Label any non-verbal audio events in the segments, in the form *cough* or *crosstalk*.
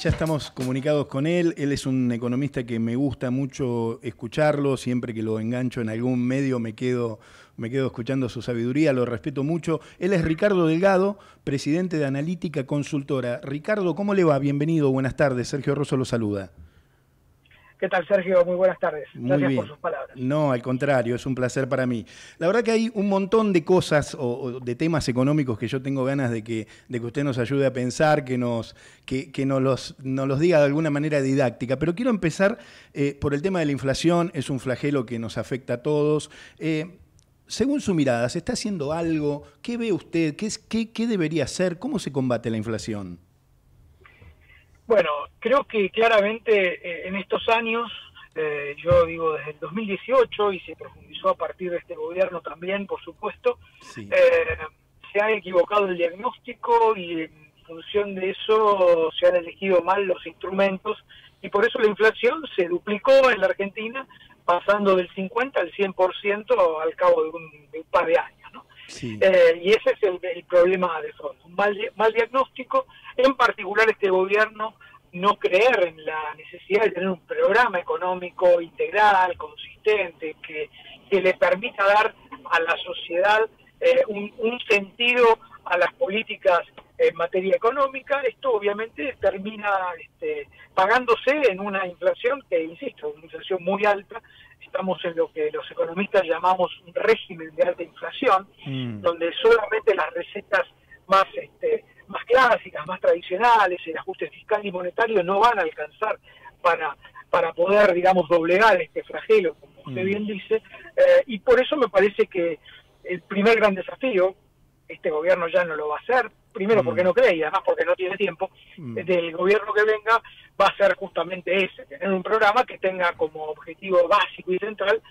Ya estamos comunicados con él. Él es un economista que me gusta mucho escucharlo. Siempre que lo engancho en algún medio me quedo, me quedo escuchando su sabiduría, lo respeto mucho. Él es Ricardo Delgado, presidente de Analítica Consultora. Ricardo, ¿cómo le va? Bienvenido, buenas tardes. Sergio Rosso lo saluda. ¿Qué tal, Sergio? Muy buenas tardes. Gracias por sus palabras. No, al contrario, es un placer para mí. La verdad que hay un montón de cosas o, de temas económicos que yo tengo ganas de que, de que usted nos ayude a pensar, que nos, que, nos, los, nos los diga de alguna manera didáctica. Pero quiero empezar eh, por el tema de la inflación. Es un flagelo que nos afecta a todos. Eh, según su mirada, ¿se está haciendo algo? ¿Qué ve usted? ¿Qué, qué, qué debería hacer? ¿Cómo se combate la inflación? Bueno, creo que claramente eh, en estos años, eh, yo digo desde el 2018 y se profundizó a partir de este gobierno también, por supuesto, eh, se ha equivocado el diagnóstico y en función de eso se han elegido mal los instrumentos y por eso la inflación se duplicó en la Argentina pasando del 50 al 100% al cabo de un, de un par de años. Eh, y ese es el, problema de fondo, un mal, mal diagnóstico, en particular este gobierno no creer en la necesidad de tener un programa económico integral, consistente, que, que le permita dar a la sociedad eh, un, un, sentido a las políticas en materia económica, esto obviamente termina este, pagándose en una inflación que, insisto, una inflación muy alta, estamos en lo que los economistas llamamos un régimen de alta inflación, mm. donde solamente las recetas más este, más clásicas, más tradicionales, el ajuste fiscal y monetario no van a alcanzar para, para poder, digamos, doblegar este flagelo, como usted mm. bien dice, eh, y por eso me parece que el primer gran desafío, este gobierno ya no lo va a hacer, primero porque mm. no cree y además porque no tiene tiempo, del gobierno que venga va a ser justamente ese, tener un programa que tenga como objetivo básico y central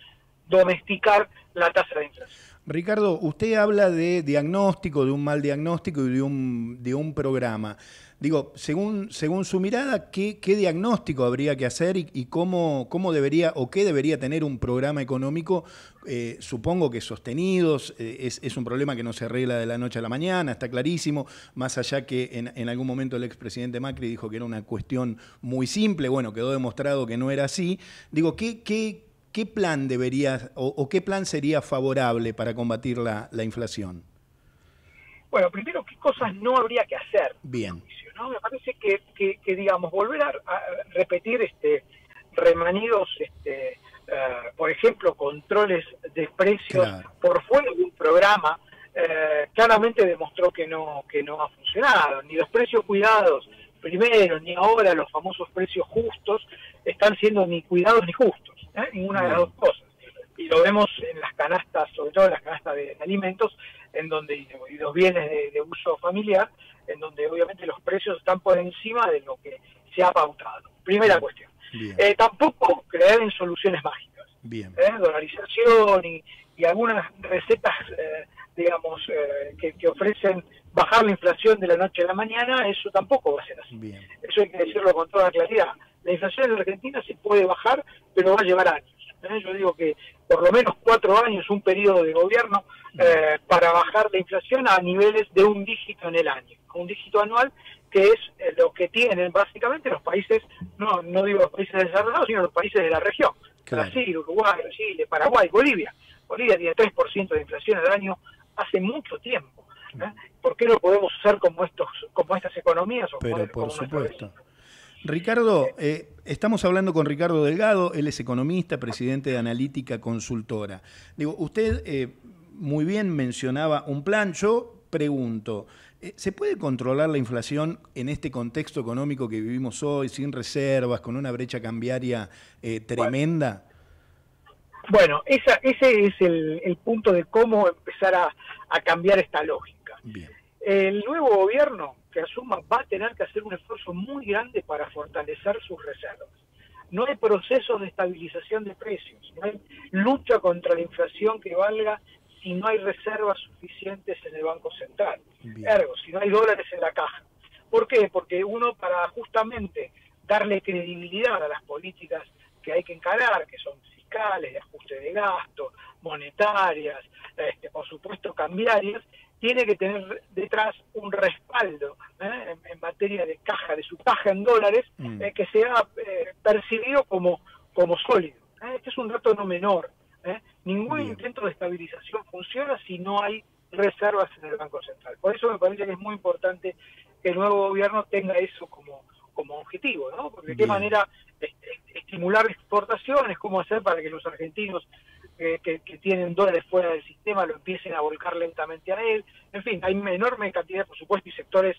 domesticar la tasa de inflación. Ricardo, usted habla de diagnóstico, de un mal diagnóstico y de un, de un programa. Digo, según, según su mirada, ¿qué, diagnóstico habría que hacer y, cómo, cómo, debería o qué debería tener un programa económico? Eh, supongo que sostenidos, eh, es, es, un problema que no se arregla de la noche a la mañana, está clarísimo, más allá que en, en algún momento el expresidente Macri dijo que era una cuestión muy simple, bueno, quedó demostrado que no era así. Digo, ¿qué, qué, ¿qué plan debería o, qué plan sería favorable para combatir la, inflación? Bueno, primero, ¿qué cosas no habría que hacer? Bien. Me parece que, que, digamos, volver a, repetir este remanidos, este, eh, por ejemplo, controles de precios por fuera de un programa, eh, claramente demostró que no, que no ha funcionado. Ni los precios cuidados primero, ni ahora los famosos precios justos están siendo ni cuidados ni justos. ¿Eh? ninguna de las dos cosas. Y lo vemos en las canastas, sobre todo en las canastas de, alimentos, en donde y los bienes de, uso familiar, en donde obviamente los precios están por encima de lo que se ha pautado. Primera cuestión. Eh, tampoco creer en soluciones mágicas. Bien. ¿eh? Dolarización y, algunas recetas, digamos, que, que, ofrecen bajar la inflación de la noche a la mañana, eso tampoco va a ser así. Eso hay que decirlo con toda claridad. La inflación en Argentina se puede bajar, pero va a llevar años. ¿eh? Yo digo que por lo menos cuatro años, un periodo de gobierno, eh, para bajar la inflación a niveles de un dígito en el año, un dígito anual, que es eh, lo que tienen básicamente los países, no, no digo los países desarrollados, sino los países de la región. Brasil, Uruguay, Chile, Paraguay, Bolivia. Bolivia tiene 3% de inflación al año hace mucho tiempo. ¿Por qué no podemos hacer como estos como estas economías? O Pero por supuesto. Ricardo, eh, estamos hablando con Ricardo Delgado, él es economista, presidente de Analítica Consultora. Digo, usted eh, muy bien mencionaba un plan, yo pregunto, eh, ¿se puede controlar la inflación en este contexto económico que vivimos hoy, sin reservas, con una brecha cambiaria tremenda? Bueno, ese es el, punto de cómo empezar a, a cambiar esta lógica. Bien. El nuevo gobierno que asuma va a tener que hacer un esfuerzo muy grande para fortalecer sus reservas. No hay proceso de estabilización de precios, no hay lucha contra la inflación que valga si no hay reservas suficientes en el Banco Central. Ergo, si no hay dólares en la caja. ¿Por qué? Porque uno para justamente darle credibilidad a las políticas que hay que encarar, que son fiscales, de ajuste de gasto, monetarias, este, por supuesto cambiarias, tiene que tener detrás un respaldo ¿eh? en, materia de caja, de su caja en dólares, mm. eh, que sea eh, percibido como, como sólido. Este es un dato no menor. Ningún intento de estabilización funciona si no hay reservas en el Banco Central. Por eso me parece que es muy importante que el nuevo gobierno tenga eso como, como objetivo, ¿no? Porque de qué manera estimular exportaciones, cómo hacer para que los argentinos que, tienen dólares fuera del sistema lo empiecen a volcar lentamente a él. En fin, hay una enorme cantidad, por supuesto, y sectores,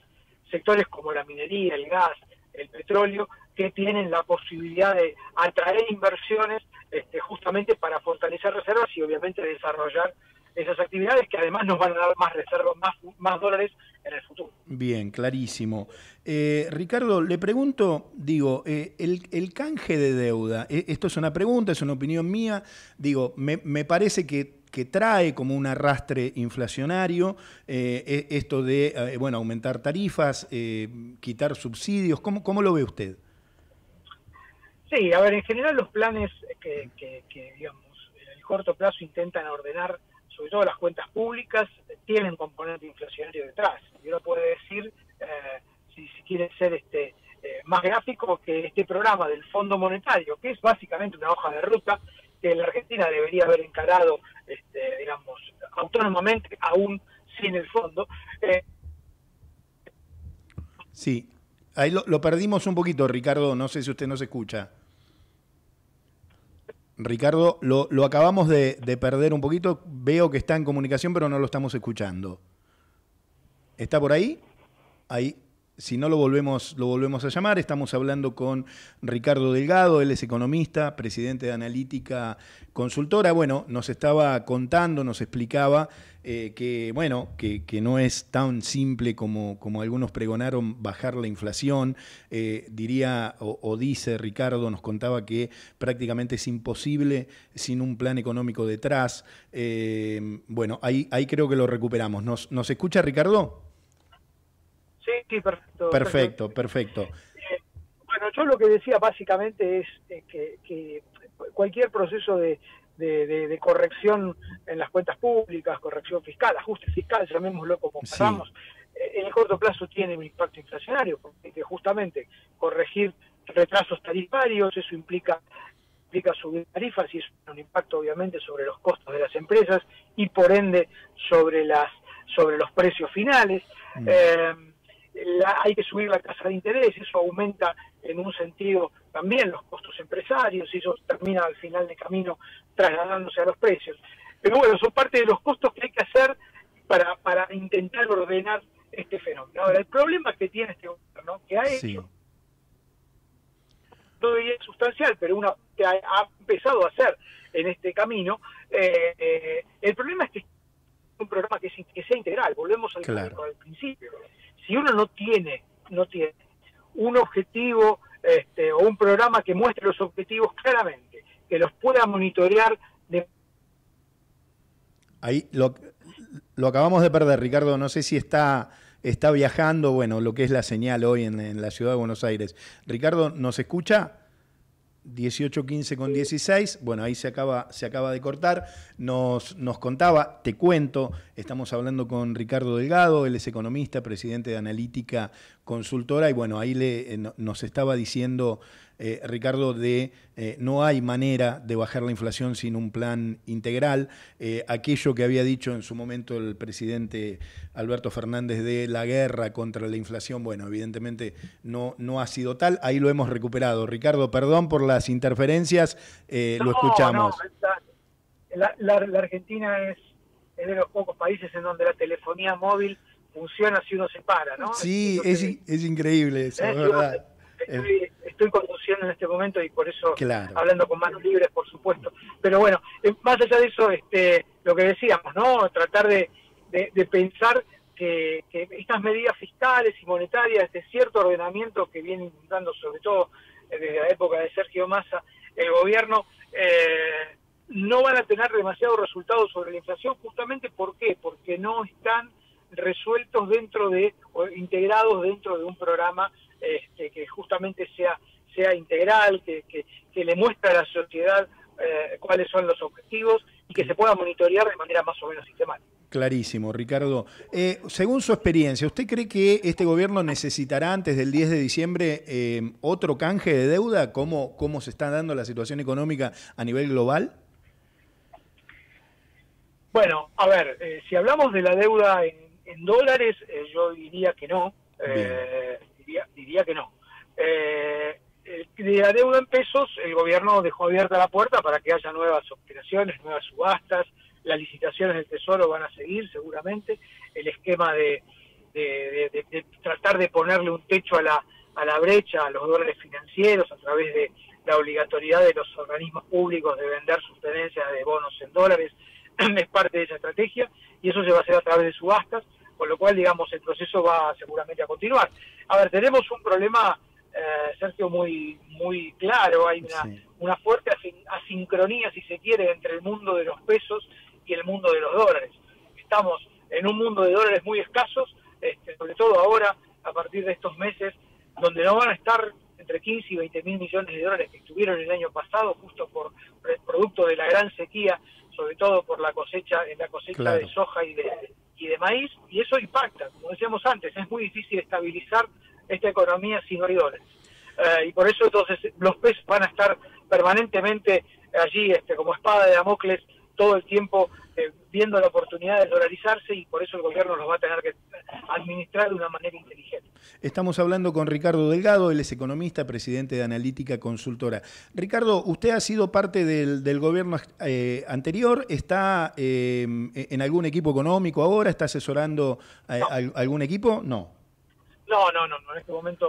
sectores como la minería, el gas, el petróleo, que tienen la posibilidad de atraer inversiones este, justamente para fortalecer reservas y obviamente desarrollar esas actividades que además nos van a dar más reservas, más, más dólares en el futuro. Bien, clarísimo. Eh, Ricardo, le pregunto, digo, eh, el, canje de deuda, eh, esto es una pregunta, es una opinión mía, digo, me, parece que, trae como un arrastre inflacionario e, esto de, bueno, aumentar tarifas, quitar subsidios, ¿cómo, ¿cómo lo ve usted? Sí, a ver, en general los planes que, que digamos, en el corto plazo intentan ordenar sobre todo las cuentas públicas, tienen componente inflacionario detrás. Y uno puede decir, eh, si, quiere ser este eh, más gráfico, que este programa del Fondo Monetario, que es básicamente una hoja de ruta que la Argentina debería haber encarado, este, digamos, autónomamente, aún sin el fondo. Eh, sí, ahí lo, lo perdimos un poquito, Ricardo, no sé si usted nos escucha. Ricardo, lo, acabamos de, perder un poquito. Veo que está en comunicación, pero no lo estamos escuchando. ¿Está por ahí? Ahí. Si no lo volvemos, lo volvemos a llamar. Estamos hablando con Ricardo Delgado, él es economista, presidente de Analítica Consultora. Bueno, nos estaba contando, nos explicaba eh, que, bueno, que, no es tan simple como, como algunos pregonaron bajar la inflación. Eh, diría o, dice Ricardo, nos contaba que prácticamente es imposible sin un plan económico detrás. Eh, bueno, ahí, ahí creo que lo recuperamos. ¿Nos, ¿Nos escucha Ricardo? Sí, sí, perfecto. Perfecto, perfecto. bueno, yo lo que decía básicamente es que cualquier proceso de de, corrección en las cuentas públicas, corrección fiscal, ajuste fiscal, llamémoslo como queramos, eh, en el corto plazo tiene un impacto inflacionario, porque justamente corregir retrasos tarifarios, eso implica implica subir tarifas y es un impacto obviamente sobre los costos de las empresas y por ende sobre las sobre los precios finales. Mm. Eh, hay que subir la tasa de interés, eso aumenta en un sentido también los costos empresarios y eso termina al final de camino trasladándose a los precios. Pero bueno, son parte de los costos que hay que hacer para, para intentar ordenar este fenómeno. Ahora, el problema que tiene este gobierno, que ha hecho, todo es sustancial, pero una que ha, empezado a hacer en este camino, eh, eh, el problema es que es un programa que, que sea integral, volvemos al, al principio si uno no tiene, no tiene un objetivo este, o un programa que muestre los objetivos claramente, que los pueda monitorear de... Ahí lo, lo acabamos de perder, Ricardo, no sé si está, está viajando, bueno, lo que es la señal hoy en, en la ciudad de Buenos Aires. Ricardo, ¿nos escucha? 18.15 con 16, bueno, ahí se acaba, se acaba de cortar, nos, nos contaba, te cuento, estamos hablando con Ricardo Delgado, él es economista, presidente de Analítica Consultora, y bueno, ahí le, eh, nos estaba diciendo eh, Ricardo, de eh, no hay manera de bajar la inflación sin un plan integral. Aquello que había dicho en su momento el presidente Alberto Fernández de la guerra contra la inflación, bueno, evidentemente no, no ha sido tal. Ahí lo hemos recuperado. Ricardo, perdón por las interferencias, lo escuchamos. la, Argentina es, de los pocos países en donde la telefonía móvil funciona si uno se para, ¿no? Sí, es, es, increíble eso, es verdad estoy, conduciendo en este momento y por eso hablando con manos libres, por supuesto. Pero bueno, eh, más allá de eso, este, lo que decíamos, ¿no? Tratar de, pensar que, estas medidas fiscales y monetarias, de cierto ordenamiento que viene intentando, sobre todo eh, desde la época de Sergio Massa, el gobierno, eh, no van a tener demasiados resultados sobre la inflación, justamente ¿por qué? Porque no están resueltos dentro de, o integrados dentro de un programa este, que justamente sea, sea integral, que, que, le muestre a la sociedad eh, cuáles son los objetivos y que se pueda monitorear de manera más o menos sistemática. Clarísimo, Ricardo. Eh, según su experiencia, ¿usted cree que este gobierno necesitará antes del 10 de diciembre eh, otro canje de deuda? ¿Cómo, ¿Cómo se está dando la situación económica a nivel global? Bueno, a ver, eh, si hablamos de la deuda en, dólares, yo diría que no. Diría, diría, que no. de la deuda en pesos, el gobierno dejó abierta la puerta para que haya nuevas operaciones, nuevas subastas, las licitaciones del Tesoro van a seguir seguramente, el esquema de, tratar de ponerle un techo a la, a la brecha, a los dólares financieros, a través de la obligatoriedad de los organismos públicos de vender sus tenencias de bonos en dólares, *clears throat* es parte de esa estrategia, y eso se va a hacer a través de subastas, con lo cual, digamos, el proceso va seguramente a continuar. A ver, tenemos un problema, eh, Sergio, muy, muy claro, hay una, una fuerte asincronía, si se quiere, entre el mundo de los pesos y el mundo de los dólares. Estamos en un mundo de dólares muy escasos, este, sobre todo ahora, a partir de estos meses, donde no van a estar entre 15 y 20 mil millones de dólares que estuvieron el año pasado, justo por producto de la gran sequía, sobre todo por la cosecha, en la cosecha de soja y de, y de maíz, y eso impacta, como decíamos antes, es muy difícil estabilizar esta economía si no. Eh, y por eso entonces los pesos van a estar permanentemente allí este, como espada de Damocles todo el tiempo eh, viendo la oportunidad de dolarizarse y por eso el gobierno los va a tener que administrar de una manera inteligente. Estamos hablando con Ricardo Delgado, él es economista, presidente de Analítica Consultora. Ricardo, usted ha sido parte del, gobierno eh, anterior, está eh, en algún equipo económico ahora, está asesorando a, algún equipo? No. No, no, no, en este momento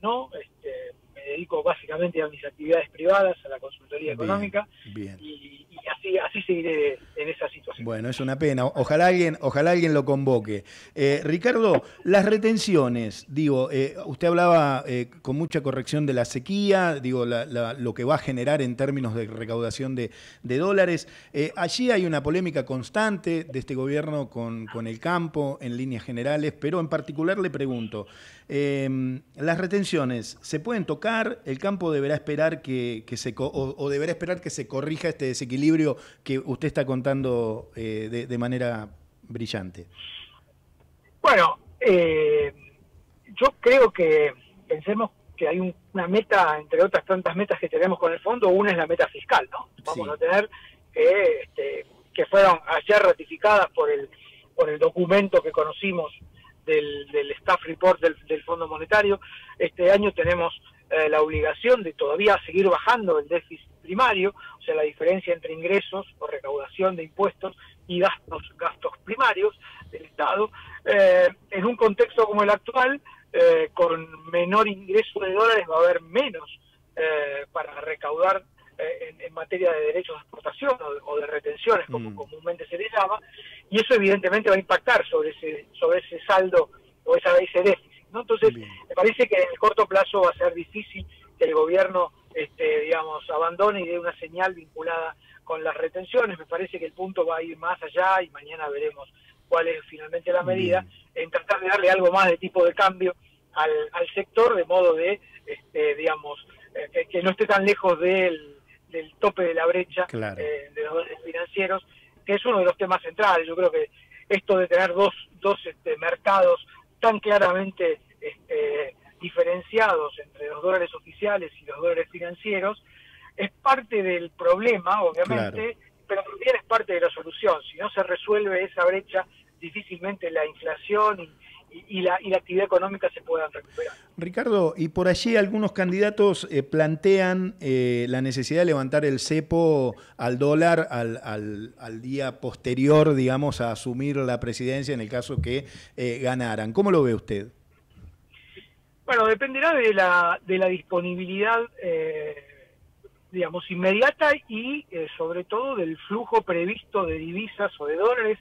no. Este, dedico básicamente a mis actividades privadas, a la consultoría económica. Bien. Y, así, así seguiré en esa situación. Bueno, es una pena. Ojalá alguien, ojalá alguien lo convoque. Eh, Ricardo, las retenciones, digo, eh, usted hablaba eh, con mucha corrección de la sequía, digo, lo que va a generar en términos de recaudación de, dólares. allí hay una polémica constante de este gobierno con, con el campo en líneas generales, pero en particular le pregunto, las retenciones, ¿se pueden tocar? ¿El campo deberá esperar que, se, o deberá esperar que se corrija este desequilibrio? que usted está contando eh, de, manera brillante? Bueno, eh, yo creo que pensemos que hay una meta, entre otras tantas metas que tenemos con el fondo, una es la meta fiscal, ¿no? Vamos a tener que, este, que fueron ayer ratificadas por el, por el documento que conocimos del, del staff report del, del Fondo Monetario. Este año tenemos eh, la obligación de todavía seguir bajando el déficit primario, o sea, la diferencia entre ingresos o recaudación de impuestos y gastos, gastos primarios del Estado, eh, en un contexto como el actual, eh, con menor ingreso de dólares va a haber menos para recaudar en, materia de derechos de exportación o de, retenciones, como mm. comúnmente se le llama, y eso evidentemente va a impactar sobre ese, sobre ese saldo o esa, ese déficit. Entonces, me parece que en el corto plazo va a ser difícil que el gobierno, este, digamos, abandone y dé una señal vinculada con las retenciones. Me parece que el punto va a ir más allá y mañana veremos cuál es finalmente la medida, en tratar de darle algo más de tipo de cambio al, sector, de modo de, este, digamos, eh, que no esté tan lejos del, tope de la brecha eh, de los financieros, que es uno de los temas centrales. Yo creo que esto de tener dos, dos este, mercados tan claramente este, diferenciados entre los dólares oficiales y los dólares financieros, es parte del problema, obviamente, pero también es parte de la solución. Si no se resuelve esa brecha, difícilmente la inflación y, y, la, y la actividad económica se puedan recuperar. Ricardo, y por allí algunos candidatos eh, plantean eh, la necesidad de levantar el cepo al dólar al, al, día posterior, digamos, a asumir la presidencia en el caso que eh, ganaran. ¿Cómo lo ve usted? Bueno, dependerá de la, de la disponibilidad, digamos, inmediata y sobre todo del flujo previsto de divisas o de dólares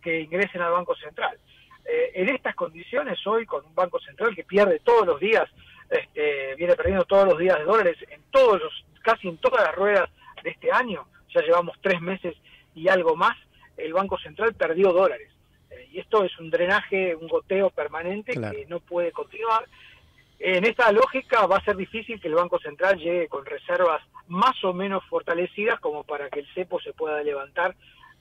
que ingresen al Banco Central. Eh, en estas condiciones hoy con un banco central que pierde todos los días, este, viene perdiendo todos los días de dólares en todos los, casi en todas las ruedas de este año, ya llevamos tres meses y algo más, el banco central perdió dólares. Eh, y esto es un drenaje, un goteo permanente que no puede continuar. En esta lógica va a ser difícil que el Banco Central llegue con reservas más o menos fortalecidas como para que el cepo se pueda levantar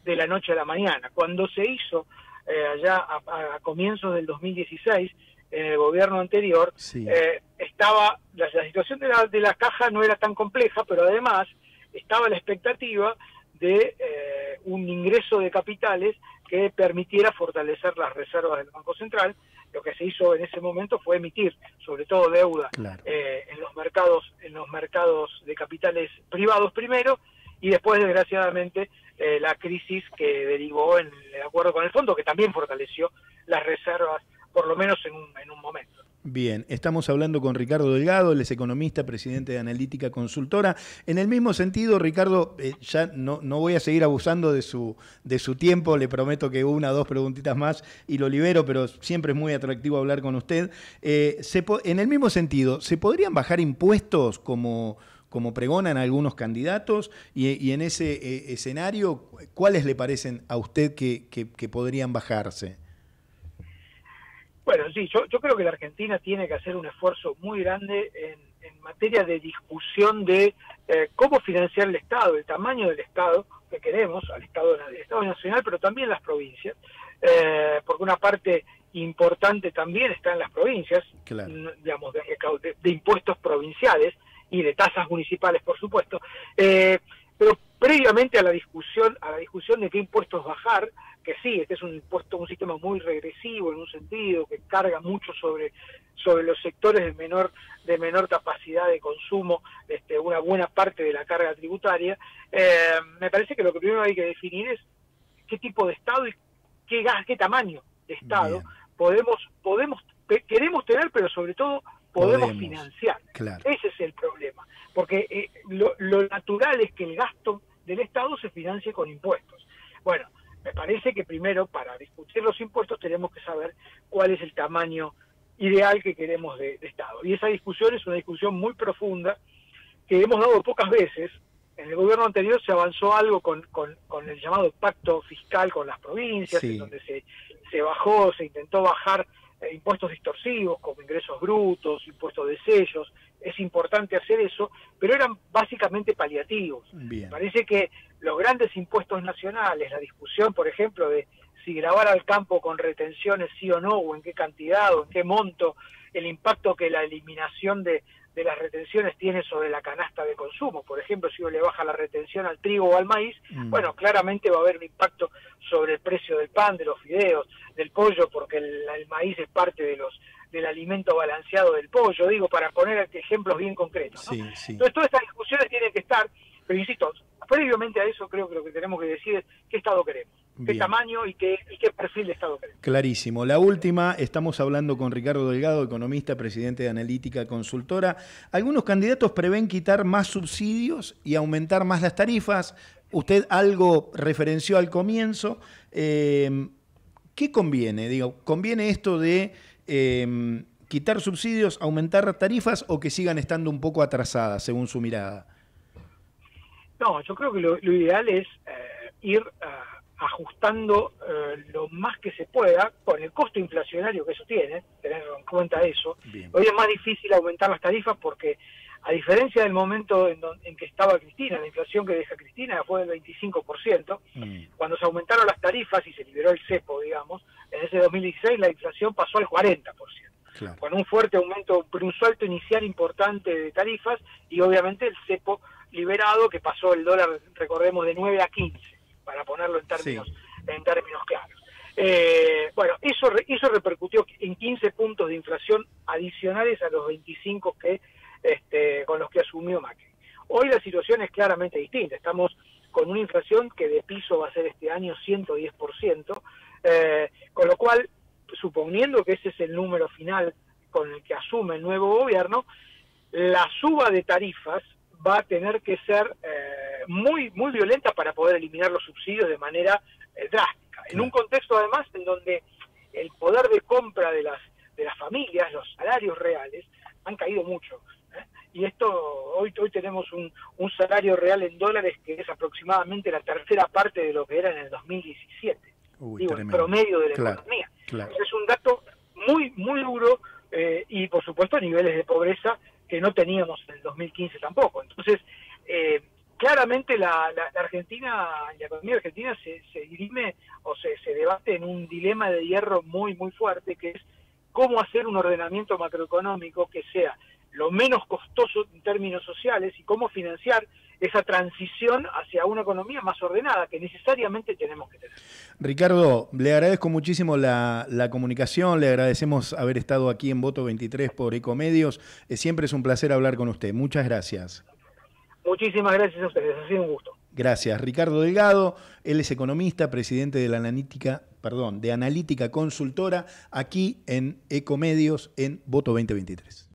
de la noche a la mañana. Cuando se hizo eh, allá a, comienzos del 2016, en el gobierno anterior, eh, estaba la, situación de la, de la caja no era tan compleja, pero además estaba la expectativa de eh, un ingreso de capitales que permitiera fortalecer las reservas del Banco Central. Lo que se hizo en ese momento fue emitir, sobre todo deuda, eh, en los mercados, en los mercados de capitales privados primero, y después, desgraciadamente, eh, la crisis que derivó en el acuerdo con el fondo, que también fortaleció las reservas, por lo menos en un. Bien, estamos hablando con Ricardo Delgado, él es economista, presidente de Analítica Consultora. En el mismo sentido, Ricardo, eh, ya no, no, voy a seguir abusando de su, de su tiempo, le prometo que una o dos preguntitas más y lo libero, pero siempre es muy atractivo hablar con usted. Eh, en el mismo sentido, ¿se podrían bajar impuestos como, como pregonan algunos candidatos? Y, en ese eh, escenario, ¿cuáles le parecen a usted que, que podrían bajarse? Bueno, sí, yo, yo creo que la Argentina tiene que hacer un esfuerzo muy grande en, materia de discusión de eh, cómo financiar el Estado, el tamaño del Estado que queremos, al Estado, Estado Nacional, pero también las provincias, eh, porque una parte importante también está en las provincias, digamos, de, de, impuestos provinciales y de tasas municipales, por supuesto. Eh, pero previamente a la discusión, a la discusión de qué impuestos bajar, que sí, este es un impuesto, un sistema muy regresivo en un sentido, que carga mucho sobre, sobre los sectores de menor, de menor capacidad de consumo, este, una buena parte de la carga tributaria, eh, me parece que lo que primero hay que definir es qué tipo de Estado y qué gas, qué tamaño de Estado podemos, podemos, queremos tener, pero sobre todo podemos, financiar. Ese es el problema. Porque eh, lo, lo natural es que el gasto del Estado se financie con impuestos. Bueno, me parece que primero, para discutir los impuestos, tenemos que saber cuál es el tamaño ideal que queremos de, Estado. Y esa discusión es una discusión muy profunda que hemos dado pocas veces. En el gobierno anterior se avanzó algo con, el llamado pacto fiscal con las provincias, en donde se, se bajó, se intentó bajar eh, impuestos distorsivos como ingresos brutos, impuestos de sellos. Es importante hacer eso, pero eran básicamente paliativos. Parece que los grandes impuestos nacionales, la discusión, por ejemplo, de si grabar al campo con retenciones sí o no, o en qué cantidad, o en qué monto, el impacto que la eliminación de, las retenciones tiene sobre la canasta de consumo. Por ejemplo, si uno le baja la retención al trigo o al maíz, mm. bueno, claramente va a haber un impacto sobre el precio del pan, de los fideos, del pollo, porque el, maíz es parte de los del alimento balanceado del pollo, digo, para poner ejemplos bien concretos. Entonces, todas estas discusiones tienen que estar, pero insisto, previamente a eso creo que lo que tenemos que decir es qué Estado queremos, qué tamaño y qué, perfil de Estado. Clarísimo. La última, estamos hablando con Ricardo Delgado, economista, presidente de Analítica Consultora. Algunos candidatos prevén quitar más subsidios y aumentar más las tarifas. Usted algo referenció al comienzo. Eh, ¿Qué conviene? Digo, ¿conviene esto de... Eh, quitar subsidios, aumentar tarifas o que sigan estando un poco atrasadas, según su mirada? No, yo creo que lo, ideal es eh, ir eh, ajustando eh, lo más que se pueda con el costo inflacionario que eso tiene, tener en cuenta eso. Hoy es más difícil aumentar las tarifas porque, a diferencia del momento en, en que estaba Cristina, la inflación que deja Cristina fue del 25%, mm. cuando se aumentaron las tarifas y se liberó el cepo, digamos, en ese 2016 la inflación pasó al 40%. Con un fuerte aumento, un salto inicial importante de tarifas y obviamente el cepo liberado que pasó el dólar, recordemos, de 9 a 15, para ponerlo en términos, en términos claros. Eh, bueno, eso, eso repercutió en 15 puntos de inflación adicionales a los 25 que, este, con los que asumió Macri. Hoy la situación es claramente distinta. Estamos con una inflación que de piso va a ser este año 110%, eh, con lo cual, suponiendo que ese es el número final con el que asume el nuevo gobierno, la suba de tarifas va a tener que ser eh, muy, muy violenta para poder eliminar los subsidios de manera eh, drástica. En un contexto además en donde el poder de compra de las, de las familias, los salarios reales, han caído mucho. ¿eh? Y esto, hoy, hoy tenemos un, un salario real en dólares que es aproximadamente la tercera parte de lo que era en el 2017. digo, el promedio de la economía. es un dato muy, muy duro y por supuesto niveles de pobreza que no teníamos en el 2015 tampoco. Entonces, eh, claramente la, la, Argentina, la economía argentina se, se dirime o se, se debate en un dilema de hierro muy, muy fuerte, que es cómo hacer un ordenamiento macroeconómico que sea lo menos costoso en términos sociales y cómo financiar esa transición hacia una economía más ordenada que necesariamente tenemos que tener. Ricardo, le agradezco muchísimo la, la comunicación, le agradecemos haber estado aquí en Voto 23 por Ecomedios. Eh, siempre es un placer hablar con usted. Muchas gracias. Muchísimas gracias a ustedes, ha sido un gusto. Gracias. Ricardo Delgado, él es economista, presidente de la analítica, perdón, de Analítica Consultora, aquí en Ecomedios en Voto 2023.